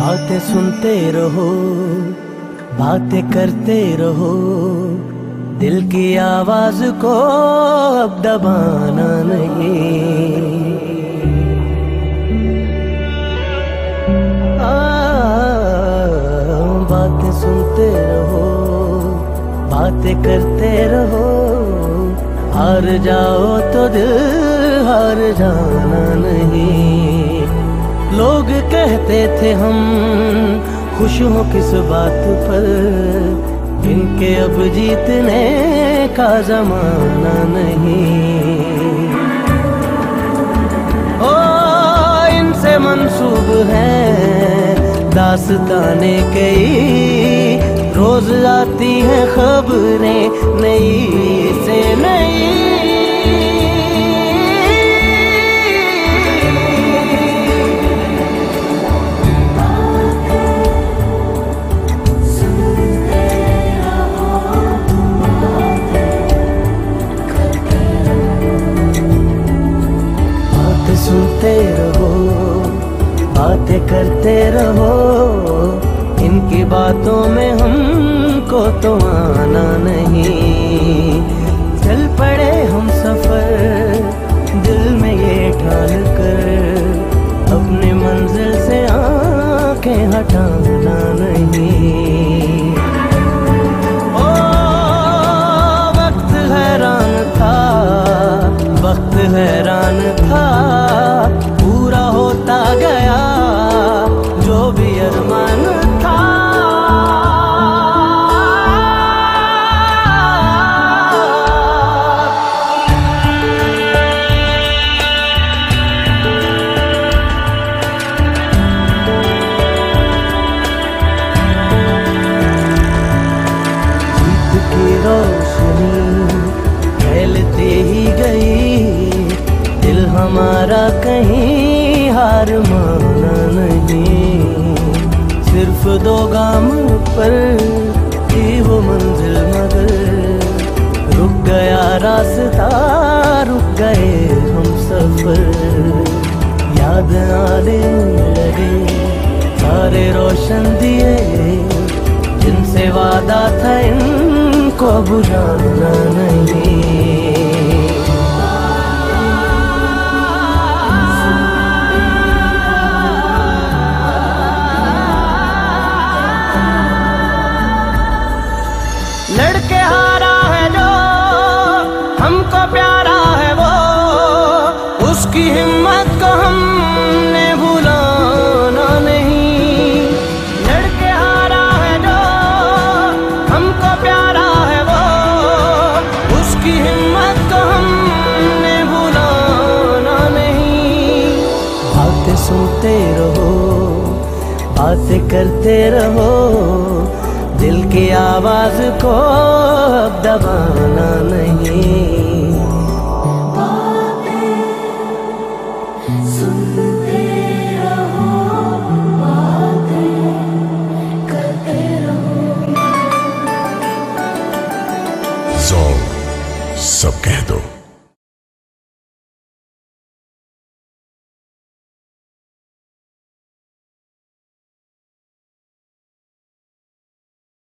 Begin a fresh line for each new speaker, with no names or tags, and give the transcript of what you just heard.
बातें सुनते रहो, बातें करते रहो। दिल की आवाज़ को अब दबाना नहीं। बातें सुनते रहो, बातें करते रहो। हार जाओ तो दिल हार जाना नहीं। लोग कहते थे हम खुश हो किस बात पर? इनके अब जीतने का जमाना नहीं। ओ, इनसे मंसूब है दास्ताने कई। रोज आती है खबरें नई। करते रहो। इनकी बातों में हमको तो आना नहीं। चल पड़े हम सफ़र, दिल में ये ठान कर। अपने मंजिल से आँखें हटाना नहीं। जो दो गाम पर थी वो मंजिल मगर। रुक गया रास्ता, रुक गए हम सफ़र। याद आने लगे, सारे रोशन दिए। जिनसे वादा था इनको बुझाना नहीं। उसकी हिम्मत को हमने भुलाना नहीं। लड़के हारा है जो, हमको प्यारा है वो। उसकी हिम्मत को हमने भुलाना नहीं। बातें सुनते रहो, बातें करते रहो। दिल की आवाज़ को दबाना नहीं। सब कह दो।